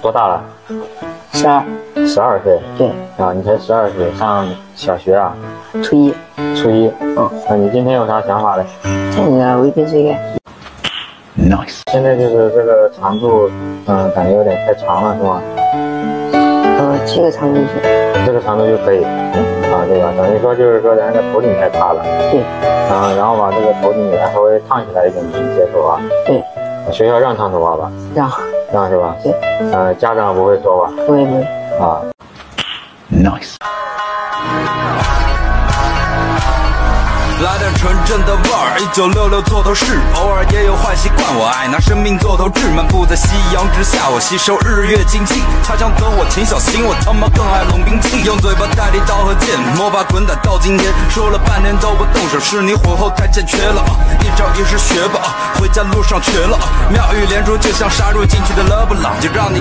多大了？十二，十二岁。对，啊，你才十二岁，上小学啊？初一。初一。嗯。那你今天有啥想法嘞？现在我一瓶水开。Nice。现在就是这个长度，嗯，感觉有点太长了，是吗？嗯，这个长度是。这个长度就可以。啊，对吧？等于说就是说咱这头顶太塌了。对。啊，然后把这个头顶给它稍微烫起来一点，你接受啊？对。学校让烫头发吧？让。让是吧？对。嗯，家长不会说吧？不会不会。啊。Nice。来点纯正的味儿，一九六六做头饰，偶尔也有坏习惯。我爱拿生命做头掷，漫步在夕阳之下，我吸收日月精气。擦枪走我秦小心，我他妈更爱冷兵器，用嘴巴代替刀和剑，摸爬滚打到今天，说了半天都不动手，是你火候太欠缺了。一招一式学吧，回家路上瘸了。妙语连珠，就像杀入禁区的勒布朗，就让你。